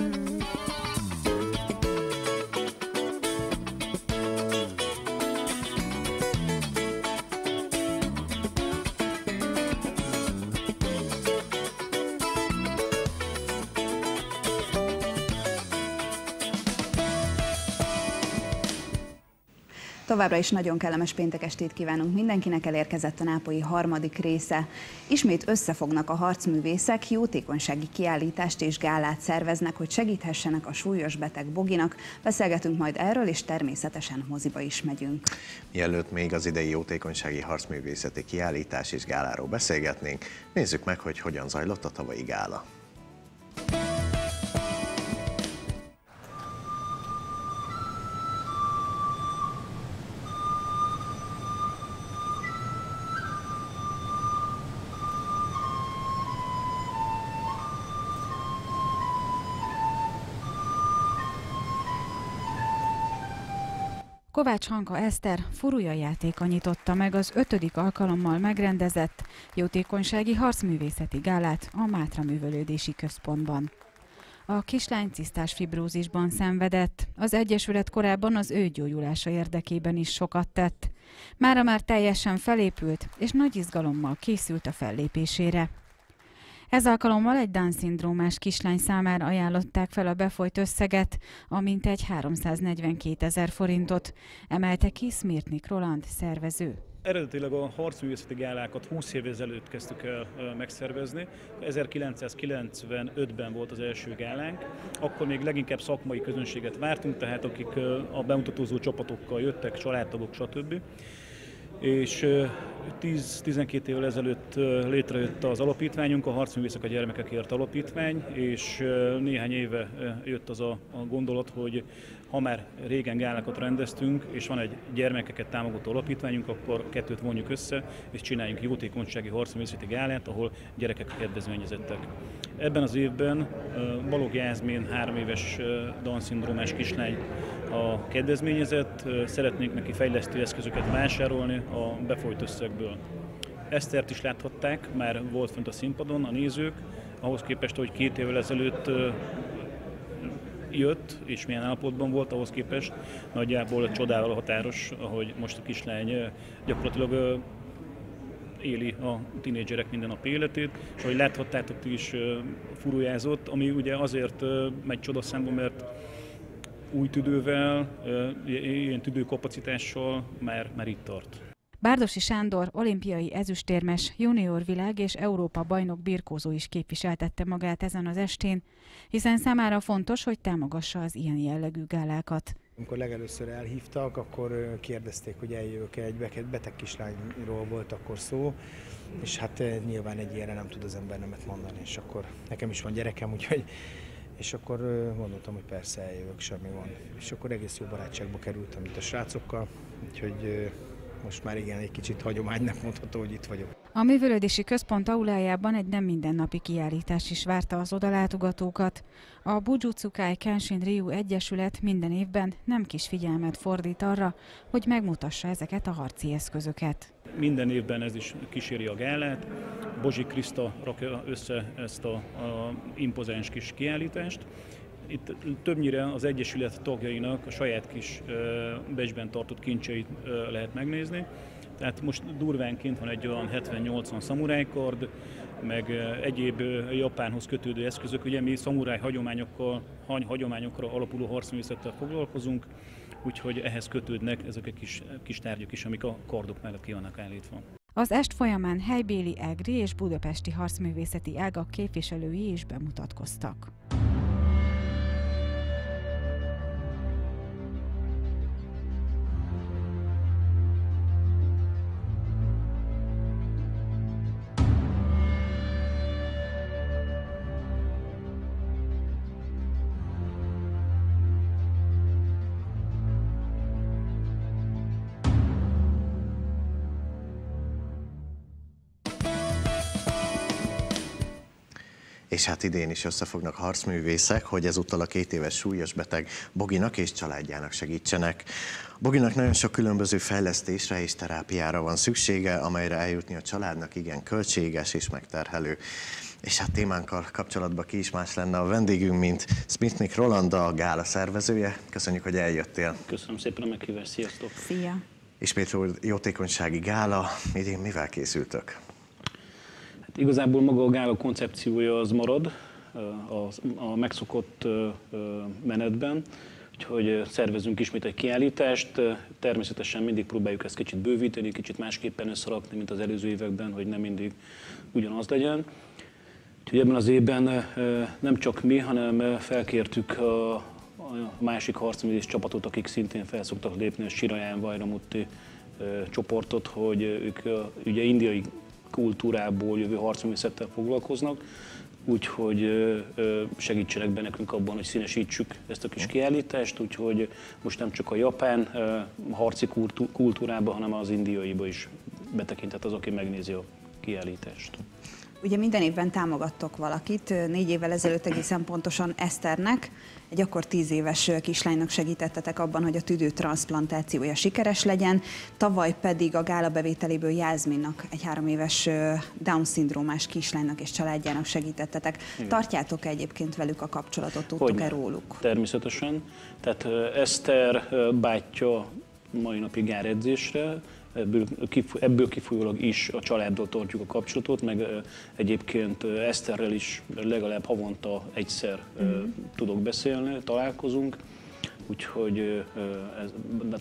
Mm-hmm. Továbbra is nagyon kellemes péntek estét kívánunk mindenkinek, elérkezett a nápolyi harmadik része. Ismét összefognak a harcművészek, jótékonysági kiállítást és gálát szerveznek, hogy segíthessenek a súlyos beteg Boginak. Beszélgetünk majd erről, és természetesen moziba is megyünk. Mielőtt még az idei jótékonysági harcművészeti kiállítás és gáláról beszélgetnénk, nézzük meg, hogy hogyan zajlott a tavalyi gála. Kovács Hanka Eszter furúja játéka nyitotta meg az ötödik alkalommal megrendezett jótékonysági harcművészeti gálát a Mátra Művelődési Központban. A kislány cisztás fibrózisban szenvedett, az Egyesület korábban az ő gyógyulása érdekében is sokat tett. Mára már teljesen felépült, és nagy izgalommal készült a fellépésére. Ez alkalommal egy Down-szindrómás kislány számára ajánlották fel a befolyt összeget, amint egy 342 ezer forintot, emelte ki Smirtnik Roland szervező. Eredetileg a harcművészeti gálákat 20 évvel ezelőtt kezdtük el megszervezni. 1995-ben volt az első gálánk. Akkor még leginkább szakmai közönséget vártunk, tehát akik a bemutatózó csapatokkal jöttek, családtagok, stb és 10-12 évvel ezelőtt létrejött az alapítványunk, a Harcművészek a Gyermekekért Alapítvány, és néhány éve jött az a, a gondolat, hogy ha már régen gálákat rendeztünk, és van egy gyermekeket támogató alapítványunk, akkor kettőt vonjuk össze, és csináljunk jótékonysági harcművészeti gálát, ahol gyerekek kedvezményezettek. Ebben az évben Balog Jászmén három éves Down-szindrómás kislány a kedvezményezett, szeretnék neki fejlesztő eszközöket vásárolni a befolyt összegből. Esztert is láthatták, már volt fönt a színpadon a nézők, ahhoz képest, hogy két évvel ezelőtt jött, és milyen állapotban volt ahhoz képest, nagyjából csodával határos, ahogy most a kislány gyakorlatilag éli a tinédzserek minden nap életét, és ahogy láthattátok ti is furujázott, ami ugye azért megy csodaszámba, mert új tüdővel, ilyen tüdőkapacitással már, már itt tart. Bárdosi Sándor olimpiai ezüstérmes, junior világ és Európa bajnok birkózó is képviseltette magát ezen az estén, hiszen számára fontos, hogy támogassa az ilyen jellegű gálákat. Amikor legelőször elhívtak, akkor kérdezték, hogy eljövök -e, egy beteg kislányról volt akkor szó, és hát nyilván egy ilyenre nem tud az ember nemet mondani, és akkor nekem is van gyerekem, úgyhogy és akkor gondoltam, hogy persze eljövök, semmi van. És akkor egész jó barátságba kerültem itt a srácokkal, úgyhogy most már igen, egy kicsit hagyománynak mondható, hogy itt vagyok. A művelődési központ aulájában egy nem mindennapi kiállítás is várta az odalátogatókat. A Bujutsukai Kenshin Ryu Egyesület minden évben nem kis figyelmet fordít arra, hogy megmutassa ezeket a harci eszközöket. Minden évben ez is kíséri a gálát. Bozsi Kriszta rakja össze ezt a, a impozáns kis kiállítást. Itt többnyire az Egyesület tagjainak a saját kis becsben tartott kincseit lehet megnézni. Tehát most durvánként van egy olyan 70-80 szamurájkard, meg egyéb Japánhoz kötődő eszközök. Ugye mi szamuráj hagyományokkal, hagyományokra alapuló harcművészettel foglalkozunk, úgyhogy ehhez kötődnek ezek a kis, kis tárgyak is, amik a kardok mellett ki vannak állítva. Az est folyamán helybéli, egri és budapesti harcművészeti ágak képviselői is bemutatkoztak. És hát idén is összefognak harcművészek, hogy ezúttal a két éves súlyos beteg Boginak és családjának segítsenek. Boginak nagyon sok különböző fejlesztésre és terápiára van szüksége, amelyre eljutni a családnak igen költséges és megterhelő. És hát témánkkal kapcsolatban ki is más lenne a vendégünk, mint Smithnik Roland, a gála szervezője. Köszönjük, hogy eljöttél. Köszönöm szépen a meghívást, sziasztok! Szia! Ismét jótékonysági gála, idén mivel készültök? Igazából maga a gála koncepciója az marad a, a megszokott menetben, úgyhogy szervezünk ismét egy kiállítást. Természetesen mindig próbáljuk ezt kicsit bővíteni, kicsit másképpen összerakni, mint az előző években, hogy nem mindig ugyanaz legyen. Úgyhogy ebben az évben nem csak mi, hanem felkértük a, a másik harcművész csapatot, akik szintén felszoktak lépni, a Siraján Vajramutti csoportot, hogy ők ugye indiai kultúrából jövő harcművészettel foglalkoznak, úgyhogy segítsenek be nekünk abban, hogy színesítsük ezt a kis kiállítást, úgyhogy most nem csak a japán harci kultúrába, hanem az indiaiba is betekintett az, aki megnézi a kiállítást. Ugye minden évben támogattok valakit, négy évvel ezelőtt egészen pontosan Eszternek, egy akkor tíz éves kislánynak segítettetek abban, hogy a tüdő transplantációja sikeres legyen, tavaly pedig a gála bevételéből Jászminnak, egy három éves Down-szindrómás kislánynak és családjának segítettetek. Igen. Tartjátok -e egyébként velük a kapcsolatot, tudtok-e róluk? Természetesen. Tehát Eszter bátyja mai napig jár edzésre, ebből, ebből kifolyólag is a családdal tartjuk a kapcsolatot, meg egyébként Eszterrel is legalább havonta egyszer mm. tudok beszélni, találkozunk, úgyhogy ez,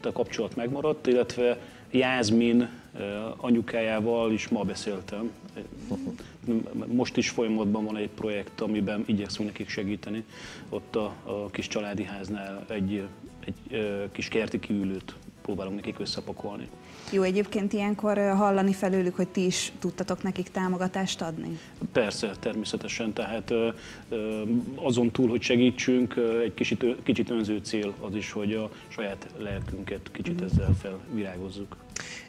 a kapcsolat megmaradt, illetve Jászmin anyukájával is ma beszéltem. Most is folyamatban van egy projekt, amiben igyekszünk nekik segíteni. Ott a, a kis családi háznál egy, egy kis kerti kiülőt próbálunk nekik összepakolni. Jó egyébként ilyenkor hallani felőlük, hogy ti is tudtatok nekik támogatást adni? Persze, természetesen. Tehát azon túl, hogy segítsünk, egy kicsit, kicsit önző cél az is, hogy a saját lelkünket kicsit ezzel felvirágozzuk.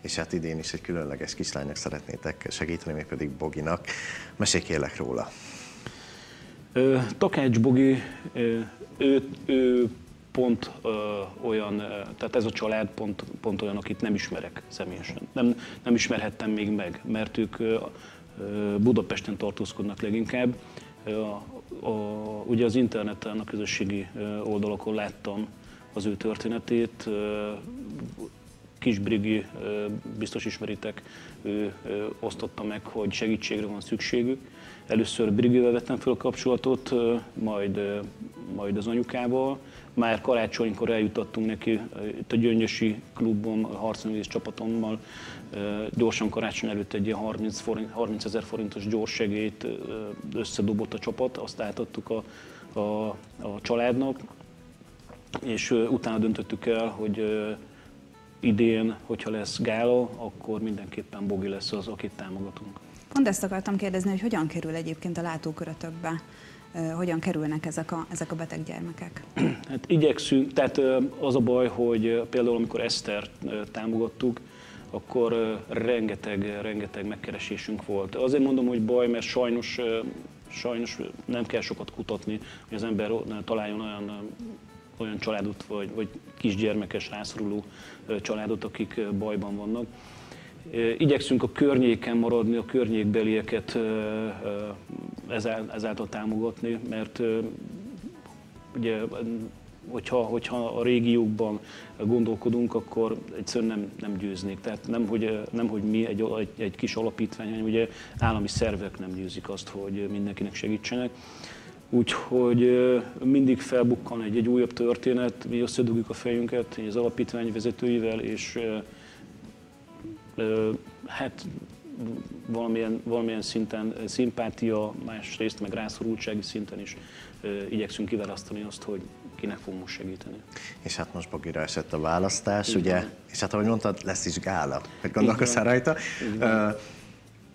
És hát idén is egy különleges kislánynak szeretnétek segíteni, még pedig Boginak. Mesélj kérlek róla. Takács Bogi, ő, ő pont ö, olyan, tehát ez a család pont, pont olyan, akit nem ismerek személyesen. Nem, nem ismerhettem még meg, mert ők ö, Budapesten tartózkodnak leginkább. A, a, ugye az interneten, a közösségi oldalakon láttam az ő történetét. Kis Brigi, biztos ismeritek, ő osztotta meg, hogy segítségre van szükségük. Először Brigivel vettem fel a kapcsolatot, majd, majd az anyukával, már karácsonykor eljutottunk neki itt a Gyöngyösi klubban, a harcművész csapatommal, gyorsan karácsony előtt egy ilyen 30, forint, 30 ezer forintos gyors segélyt összedobott a csapat, azt átadtuk a, a, a családnak, és utána döntöttük el, hogy idén, hogyha lesz gála, akkor mindenképpen Bogi lesz az, akit támogatunk. Pont ezt akartam kérdezni, hogy hogyan kerül egyébként a látókörötökbe hogyan kerülnek ezek a, ezek a beteg gyermekek? Hát igyekszünk, tehát az a baj, hogy például amikor Eszter támogattuk, akkor rengeteg, rengeteg megkeresésünk volt. Azért mondom, hogy baj, mert sajnos, sajnos nem kell sokat kutatni, hogy az ember találjon olyan olyan családot, vagy, vagy kisgyermekes, rászoruló családot, akik bajban vannak. Igyekszünk a környéken maradni, a környékbelieket ezáltal támogatni, mert ugye, hogyha, hogyha a régiókban gondolkodunk, akkor egyszerűen nem, nem győznék. Tehát nem, hogy, nem, hogy mi egy, egy, egy kis alapítvány, hanem ugye állami szervek nem győzik azt, hogy mindenkinek segítsenek. Úgyhogy mindig felbukkan egy, egy újabb történet, mi összedugjuk a fejünket az alapítvány vezetőivel, és hát valamilyen, valamilyen szinten szimpátia, másrészt meg rászorultsági szinten is igyekszünk kiválasztani azt, hogy kinek fogunk most segíteni. És hát most Bogira esett a választás, Igen. ugye? És hát ahogy mondtad, lesz is gála. Hogy gondolkoztál rajta? Uh,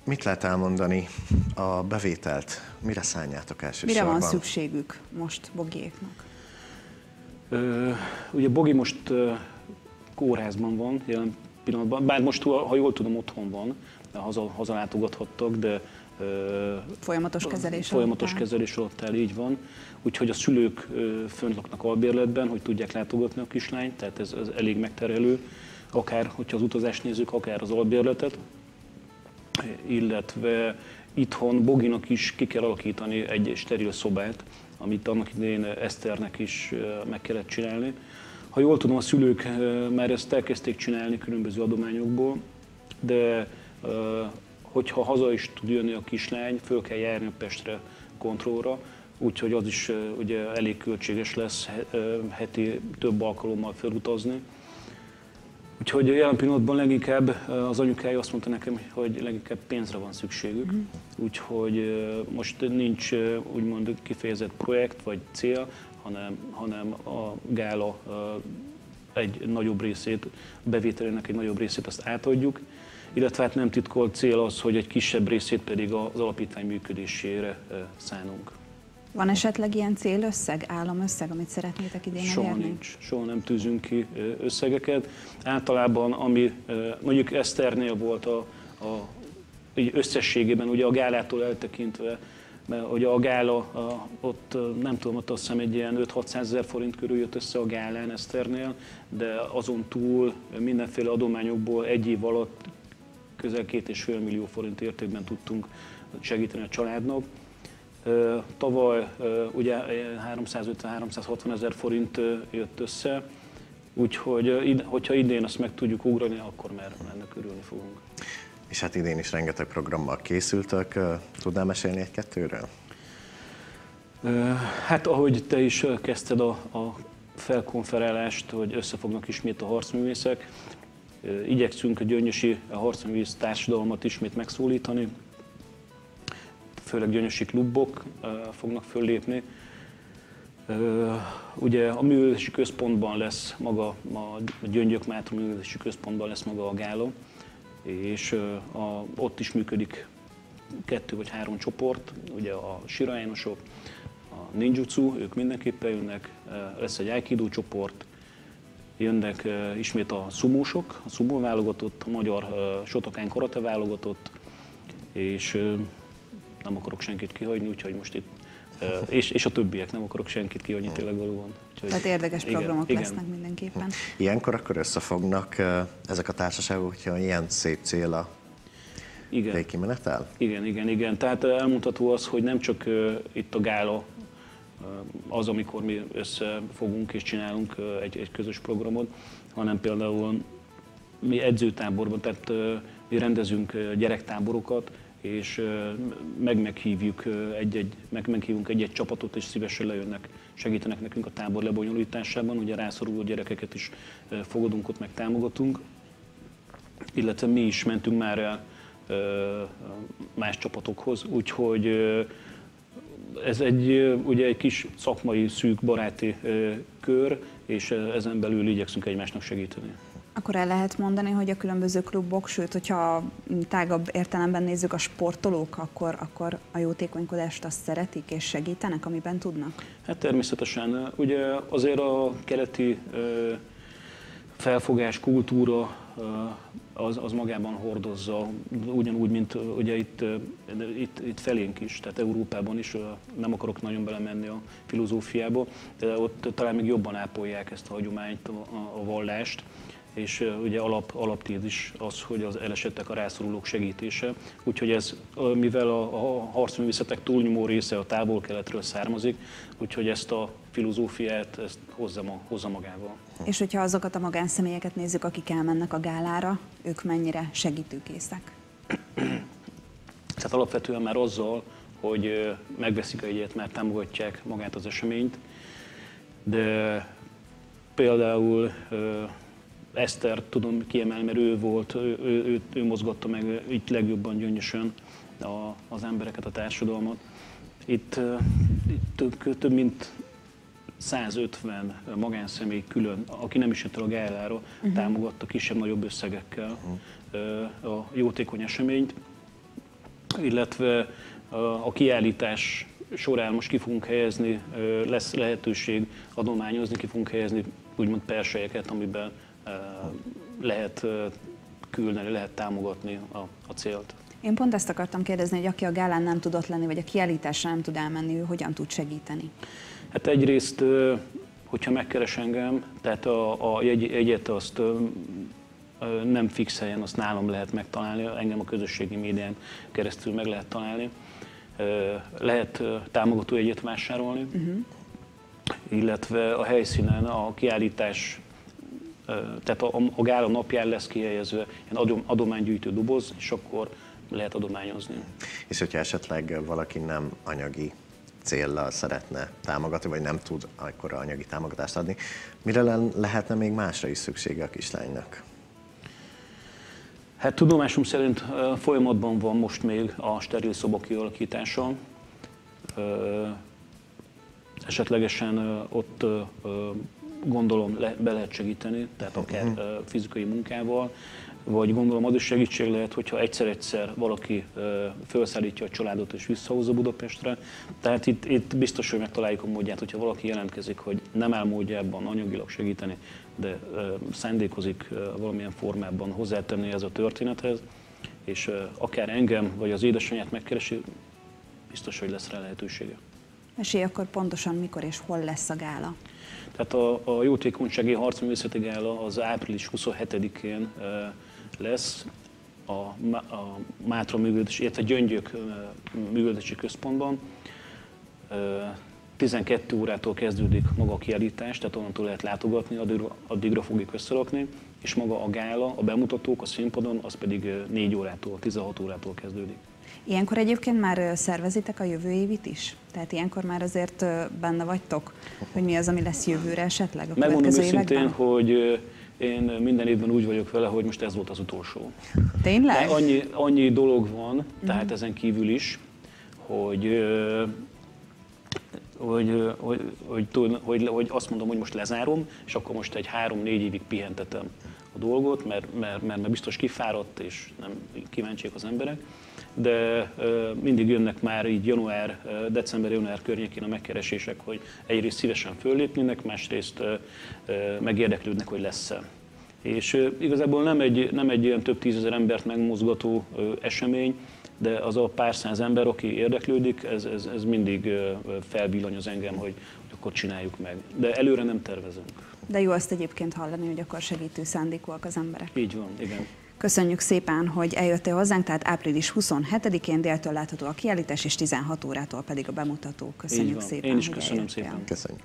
mit lehet elmondani a bevételt? Mire szálljátok elsősorban? Mire van szükségük most Bogiéknak? Uh, ugye Bogi most uh, kórházban van jelen pillanatban, bár most, ha jól tudom, otthon van, haza, hazalátogathattak, de Folyamatos kezelés Folyamatos alatt kezelés alatt áll, így van. Úgyhogy a szülők fönt laknak albérletben, hogy tudják látogatni a kislányt, tehát ez, ez elég megterelő, akár, hogyha az utazást nézzük, akár az albérletet, illetve itthon Boginak is ki kell alakítani egy steril szobát, amit annak idején Eszternek is meg kellett csinálni. Ha jól tudom, a szülők már ezt elkezdték csinálni különböző adományokból, de hogyha haza is tud jönni a kislány, föl kell járni a Pestre kontrollra, úgyhogy az is ugye elég költséges lesz heti több alkalommal felutazni. Úgyhogy jelen pillanatban leginkább az anyukája azt mondta nekem, hogy leginkább pénzre van szükségük. Mm. Úgyhogy most nincs úgymond kifejezett projekt vagy cél, hanem, hanem a gála egy nagyobb részét, bevételének egy nagyobb részét azt átadjuk, illetve hát nem titkolt cél az, hogy egy kisebb részét pedig az alapítvány működésére szánunk. Van esetleg ilyen célösszeg, államösszeg, amit szeretnétek idén Soha elérni? nincs, soha nem tűzünk ki összegeket. Általában, ami mondjuk Eszternél volt a, a így összességében, ugye a gálától eltekintve, mert ugye a gála, a, ott nem tudom, ott azt hiszem egy ilyen 5-600 ezer forint körül jött össze a gálán Eszternél, de azon túl mindenféle adományokból egy év alatt közel két és fél millió forint értékben tudtunk segíteni a családnak. Tavaly ugye 350-360 ezer forint jött össze, úgyhogy hogyha idén azt meg tudjuk ugrani, akkor már ennek örülni fogunk. És hát idén is rengeteg programmal készültök. Tudnál mesélni egy-kettőről? Hát ahogy te is kezdted a, a felkonferálást, hogy összefognak ismét a harcművészek, igyekszünk a Gyöngyösi harcművész társadalmat ismét megszólítani, főleg gyöngyösi klubok fognak föllépni. Ugye a művelési központban lesz maga, a Gyöngyök Mátru művelési központban lesz maga a gála, és a, ott is működik kettő vagy három csoport, ugye a Sira Jánosok, a Ninjutsu, ők mindenképpen jönnek, lesz egy Aikido csoport, jönnek ismét a szumósok, a szumó válogatott, a magyar Sotokán karate válogatott, és nem akarok senkit kihagyni, úgyhogy most itt és, és a többiek, nem akarok senkit kihagyni tényleg valóban. Úgyhogy, Tehát érdekes igen, programok igen. lesznek mindenképpen. Ilyenkor akkor összefognak ezek a társaságok, hogyha ilyen szép cél a igen. végkimenetel? Igen, igen, igen. Tehát elmondható az, hogy nem csak itt a gála az, amikor mi összefogunk és csinálunk egy, egy közös programot, hanem például mi edzőtáborban, tehát mi rendezünk gyerektáborokat, és meg meghívjuk egy-egy, meg meghívunk egy-egy csapatot, és szívesen lejönnek, segítenek nekünk a tábor lebonyolításában, ugye rászoruló gyerekeket is fogadunk ott, meg támogatunk, illetve mi is mentünk már el más csapatokhoz, úgyhogy ez egy, ugye egy kis szakmai, szűk, baráti kör, és ezen belül igyekszünk egymásnak segíteni. Akkor el lehet mondani, hogy a különböző klubok, sőt, hogyha tágabb értelemben nézzük a sportolók, akkor, akkor a jótékonykodást azt szeretik és segítenek, amiben tudnak? Hát természetesen. Ugye azért a keleti felfogás, kultúra az, az magában hordozza, ugyanúgy, mint ugye itt, itt, itt felénk is, tehát Európában is, nem akarok nagyon belemenni a filozófiába, de ott talán még jobban ápolják ezt a hagyományt, a, a vallást, és ugye alap, alaptézis az, hogy az elesettek a rászorulók segítése. Úgyhogy ez, mivel a, a harcművészetek túlnyomó része a távol-keletről származik, úgyhogy ezt a filozófiát ezt hozza, hozza magával. És hogyha azokat a magánszemélyeket nézzük, akik elmennek a gálára, ők mennyire segítőkészek? Tehát alapvetően már azzal, hogy megveszik a jegyet, már támogatják magát az eseményt, de például Eszter tudom kiemelni, mert ő volt, ő, ő, ő, ő mozgatta meg itt legjobban gyöngyösen a, az embereket, a társadalmat. Itt, itt több, több mint 150 magánszemély külön, aki nem is jött el a gálára, uh-huh. támogatta kisebb-nagyobb összegekkel uh-huh. a jótékony eseményt, illetve a kiállítás során most ki fogunk helyezni, lesz lehetőség adományozni, ki fogunk helyezni úgymond persejeket, amiben lehet küldeni, lehet támogatni a, a célt. Én pont ezt akartam kérdezni, hogy aki a gálán nem tudott lenni, vagy a kiállításra nem tud elmenni, ő hogyan tud segíteni? Hát egyrészt, hogyha megkeres engem, tehát a, a jegy, jegyet azt nem fix helyen, azt nálam lehet megtalálni, engem a közösségi médián keresztül meg lehet találni. Lehet támogató egyet vásárolni, uh-huh. illetve a helyszínen a kiállítás tehát a, a gála napján lesz kihelyezve ilyen adománygyűjtő doboz, és akkor lehet adományozni. És hogyha esetleg valaki nem anyagi céllal szeretne támogatni, vagy nem tud akkor anyagi támogatást adni, mire lehetne még másra is szüksége a kislánynak? Hát tudomásom szerint folyamatban van most még a steril szoba kialakítása. Esetlegesen ott gondolom be lehet segíteni, tehát akár uh-huh. fizikai munkával, vagy gondolom az is segítség lehet, hogyha egyszer-egyszer valaki felszállítja a családot és visszahozza Budapestre. Tehát itt, itt biztos, hogy megtaláljuk a módját, hogyha valaki jelentkezik, hogy nem áll módjában anyagilag segíteni, de szándékozik valamilyen formában hozzátenni ez a történethez, és akár engem vagy az édesanyját megkeresi, biztos, hogy lesz rá lehetősége. Mesélj akkor pontosan mikor és hol lesz a gála? Tehát a, a Jótékonysági Harcművészeti Gála az április 27-én lesz a, a Mátra művelődési, illetve Gyöngyök művelődési központban. 12 órától kezdődik maga a kiállítás, tehát onnantól lehet látogatni, addigra, addigra fogjuk összerakni, és maga a gála, a bemutatók a színpadon, az pedig 4 órától, 16 órától kezdődik. Ilyenkor egyébként már szervezitek a jövő évit is? Tehát ilyenkor már azért benne vagytok, hogy mi az, ami lesz jövőre esetleg a Megmondom őszintén, években? hogy én minden évben úgy vagyok vele, hogy most ez volt az utolsó. Tényleg? De annyi, annyi dolog van, tehát uh-huh. ezen kívül is, hogy hogy, hogy, hogy, hogy, hogy azt mondom, hogy most lezárom, és akkor most egy három-négy évig pihentetem a dolgot, mert, mert, mert, mert biztos kifáradt, és nem kíváncsiak az emberek de mindig jönnek már így január, december-január környékén a megkeresések, hogy egyrészt szívesen föllépnének, másrészt megérdeklődnek, hogy lesz-e. És igazából nem egy, nem egy ilyen több tízezer embert megmozgató esemény, de az a pár száz ember, aki érdeklődik, ez, ez, ez mindig felvillanyoz engem, hogy, hogy akkor csináljuk meg. De előre nem tervezünk. De jó azt egyébként hallani, hogy akkor segítő szándékúak az emberek. Így van, igen. Köszönjük szépen, hogy eljöttél hozzánk, tehát április 27-én déltől látható a kiállítás, és 16 órától pedig a bemutató. Köszönjük szépen. Én is köszönöm szépen. Köszönjük.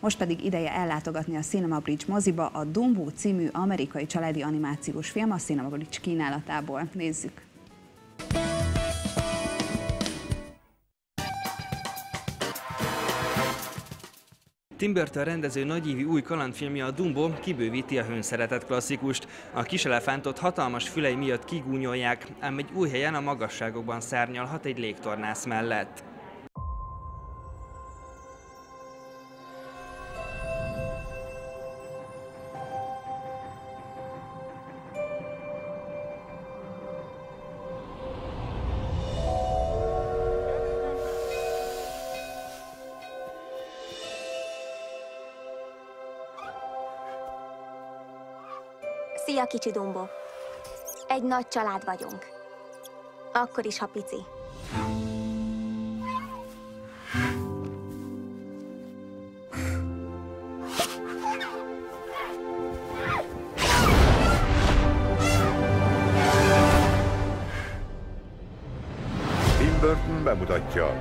Most pedig ideje ellátogatni a Cinema Bridge moziba a Dumbo című amerikai családi animációs film a Cinema Bridge kínálatából. Nézzük! Tim Burton rendező nagyívi új kalandfilmje a Dumbo kibővíti a hőnszeretett klasszikust. A kiselefántot hatalmas fülei miatt kigúnyolják, ám egy új helyen a magasságokban szárnyalhat egy légtornász mellett. Kicsi Dumbo! Egy nagy család vagyunk. Akkor is, ha pici. Tim Burton bemutatja.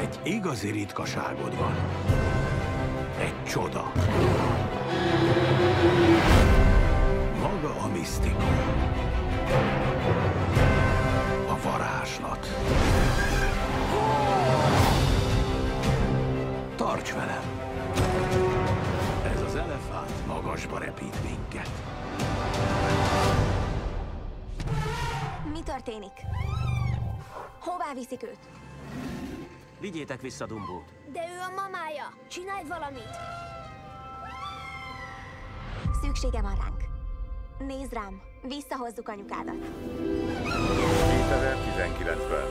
Egy igazi ritkaságod van csoda. Maga a misztikum. A varázslat. Tarts velem! Ez az elefánt magasba repít minket. Mi történik? Hová viszik őt? Vigyétek vissza Dumbót. De ő a mamája. Csinálj valamit. Szüksége van ránk. Nézd rám, visszahozzuk anyukádat. 2019-ben.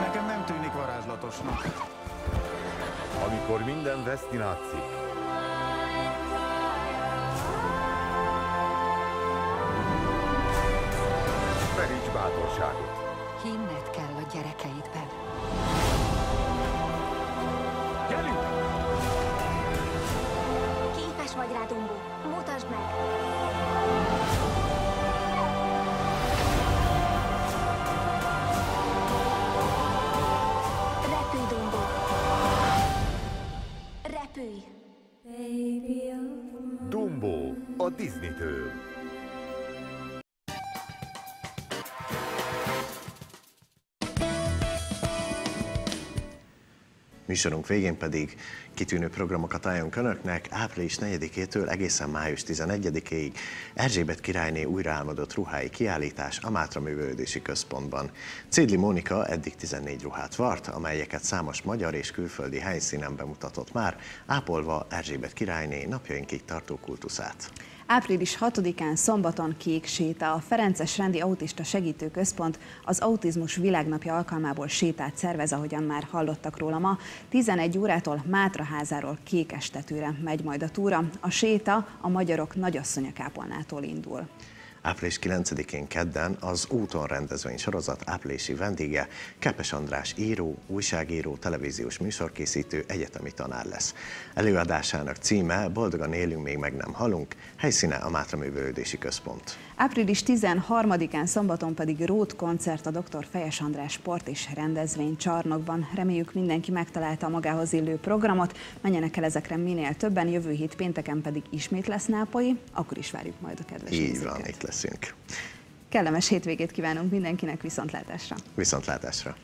Nekem nem tűnik varázslatosnak. Amikor minden veszni látszik. Meríts bátorságot. Hinned kell a gyerekeidben. Műsorunk végén pedig kitűnő programokat ajánlunk Önöknek. Április 4-től egészen május 11-ig Erzsébet királyné újraálmodott ruhái kiállítás a Mátra Művelődési Központban. Cédli Mónika eddig 14 ruhát vart, amelyeket számos magyar és külföldi helyszínen bemutatott már, ápolva Erzsébet királyné napjainkig tartó kultuszát. Április 6-án szombaton Kék Séta, a Ferences Rendi Autista Segítő Központ az Autizmus Világnapja alkalmából sétát szervez, ahogyan már hallottak róla ma. 11 órától Mátraházáról Kékestetőre megy majd a túra. A séta a magyarok nagyasszonyakápolnától indul. Április 9-én kedden az Úton rendezvény sorozat áprilisi vendége Kepes András író, újságíró, televíziós műsorkészítő, egyetemi tanár lesz. Előadásának címe Boldogan élünk, még meg nem halunk, helyszíne a Mátra Művelődési Központ. Április 13-án szombaton pedig Rót koncert a dr. Fejes András sport és rendezvény csarnokban. Reméljük mindenki megtalálta magához illő programot, menjenek el ezekre minél többen, jövő hét pénteken pedig ismét lesz nápolyi, akkor is várjuk majd a kedves Így nézőket. van, itt leszünk. Kellemes hétvégét kívánunk mindenkinek, viszontlátásra! Viszontlátásra!